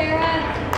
Sarah.